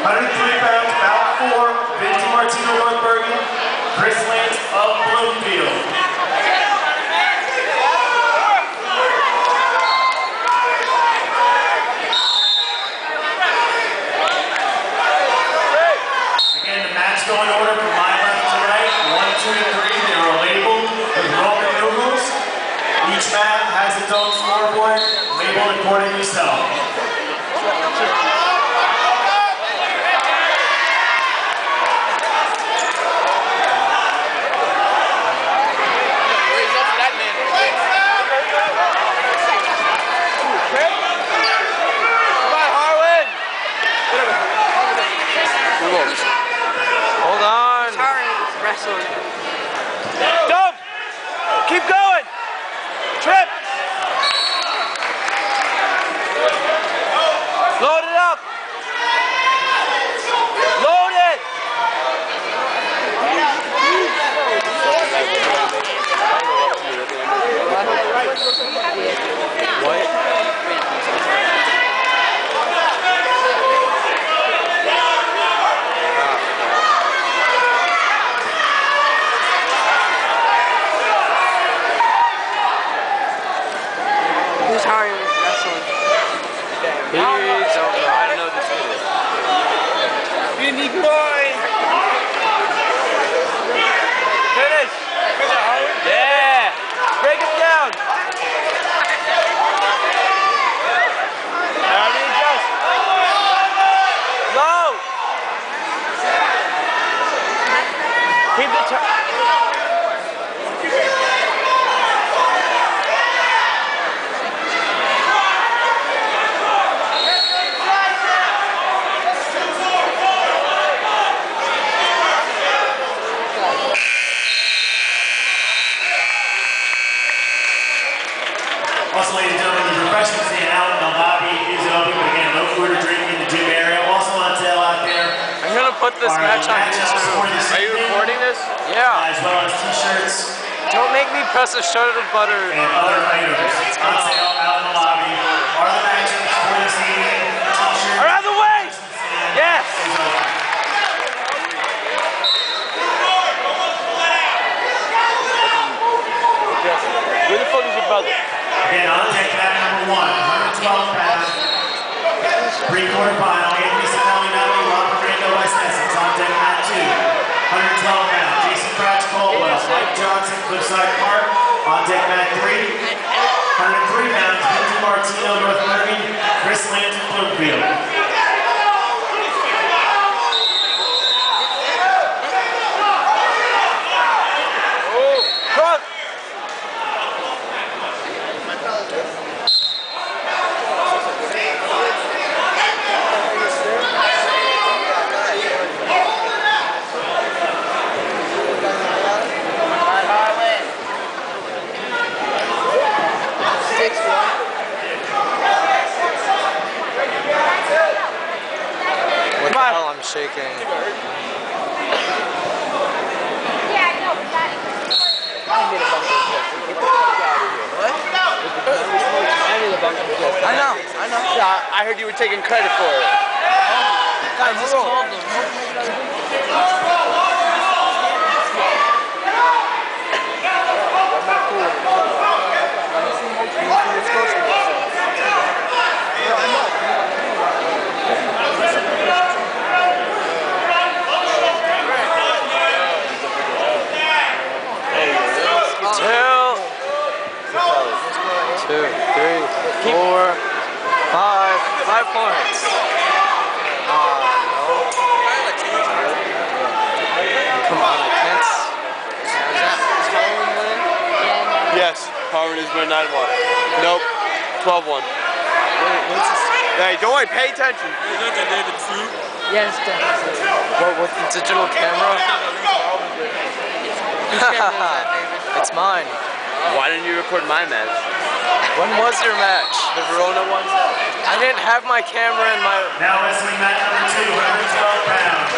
103 pounds, bout four, Vinci Martino North Bergen, Chris Lance of Bloomfield. Again, the order from my left to right. One, two, three. They are labeled with Roman numerals. Each mat has its own scoreboard, labeled according to yourself. Raise up for that man. Come on, Harwin. Hold on. Sorry, wrestling. Keep going. Trip. Load it up. Load it. Who's Harry wrestling? I know this is. Unique boy. Finish. Yeah. Break him down. Alright, adjust. Low. Keep the turn. Also, ladies and gentlemen, the refreshment stand out in the lobby is open, but again, no food or drink in the gym area. Also on sale out there, I'm gonna put this Our uh, match on YouTube. Are you recording this? Yeah. as well as t-shirts Don't make me press a shudder of butter. and other items on sale out in the lobby. Are the matchups for this evening, t-shirts, Around the way. Yes. is open. Where the fuck is your brother? Again, on deck mat number one, 112 pounds. Three-quarter final, Anthony Sinelli, Nutley, Robert Rando, West Essex. On deck mat two, 112 pounds. Jason Crouch, Caldwell, Mike Johnson, Cliffside Park. On deck mat three, 103 pounds. Vinci Martino, North Bergen. Chris Lanton, Bloomfield. Front. Six one. What the Come on. hell? I'm shaking. I know, I know. Yeah, I heard you were taking credit for it. I just called them. Two. Two, three, four, five. Five points. Ah, no. Come on, I can't. Is that is Halloween winning? Yes, Harwin is winning 9 1. Nope, 12 1. Wait, what's this? Hey, don't worry, pay attention. Yes, definitely. What, with the digital camera? it's mine. Why didn't you record my match? When was your match? The Verona one? I didn't have my camera in my. Now wrestling mat number two, 112 pounds.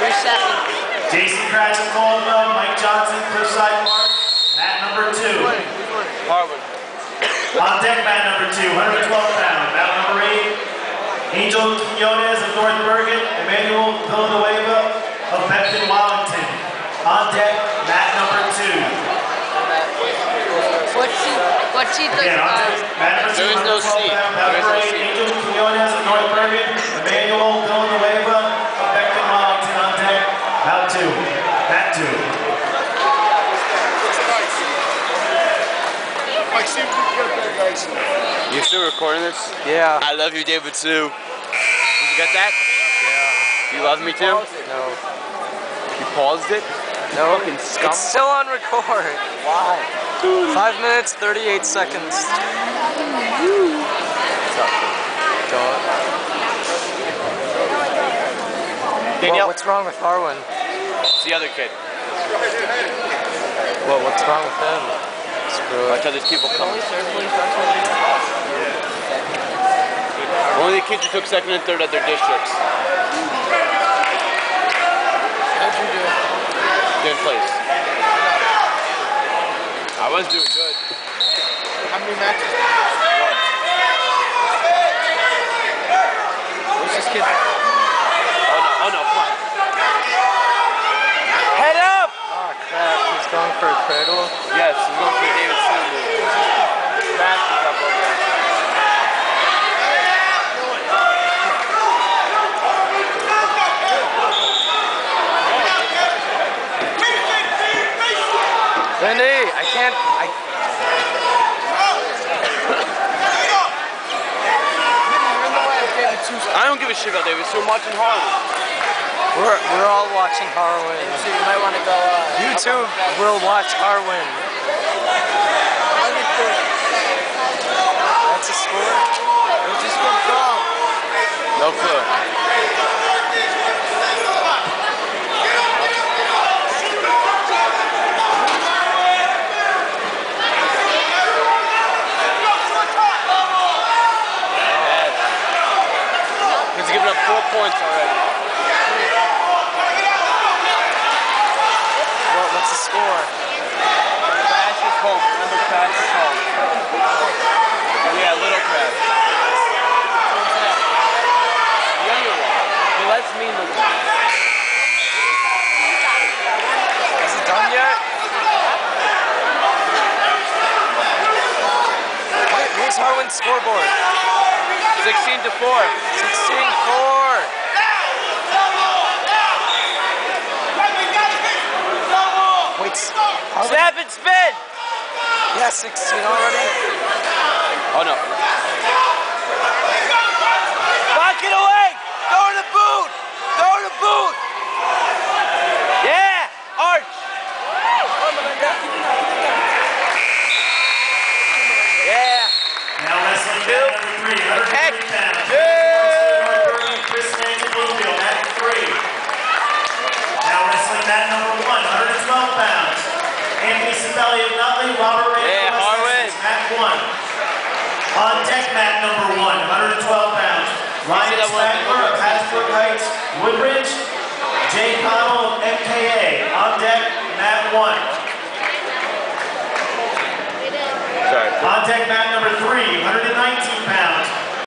Three seconds. Jason Crouch, Caldwell, Mike Johnson, Cliffside Park. Mat number two. Harvard. On deck mat number two, 112 pounds. Bout number eight, Angel Quinones of North Bergen, Emmanuel Villanueva of Becton Wellington. On deck, mat number two. What seat? What seat Again, on uh, number two. There is no seat. There is no seat. Angel Quinones of North Bergen, Emmanuel Villanueva of Becton Wellington. On deck, mat two. Mat two. Mike, see if we can get that nice. You still recording this? Yeah. I love you, David Sue. Did you get that? Yeah. You love me too? No. You paused it? No. Fucking scum. It's still on record. Why? Five minutes, 38 seconds. Danielle. What, what's wrong with Harwin? It's the other kid. What, what's wrong with him? Screw it. Watch how there's people coming. Only the kids who took second and third at their districts. How'd you do? Good place. I was doing good. How many matches? Where's this kid? Oh no, oh no, come on. Head up! Oh crap, he's going for a cradle. Yes, he's going for the David move. Smash is up over there. Lindy, I can't. I. I don't give a shit about David Sue. I'm watching Harwin. We're, we're all watching Harwin. so you might want to go. Uh, YouTube will watch Harwin. That's a score. where's this one from? No clue. He's given up four points already. What, what's the score? Crash is home. Remember, Crash is home. Yeah, little Crash. The younger one. Well, that's me looking. Is it done yet? Wait, scoreboard? 16 to 4. 16-4. Wait, Harwin? Snap and spin! Yeah, 16 already? Oh no. Lock it away! Throw in the boot! Throw in the boot! Yeah! Arch! Yeah! Now wrestling mat number three, 103 Heck. Yeah! Chris Nancy Bloomfield, mat three. Now wrestling mat number one, 112 pounds. Anthony Sabelli of Nutley, Robert Ray Yeah, of West Harwin. Essex, mat one. On deck mat number one, 112 pounds. Ryan that? Spangler of Hasbrouck Heights, Woodbridge. Jay Connell of MKA. On deck, mat one. Sorry. On deck mat number three, 119 pounds.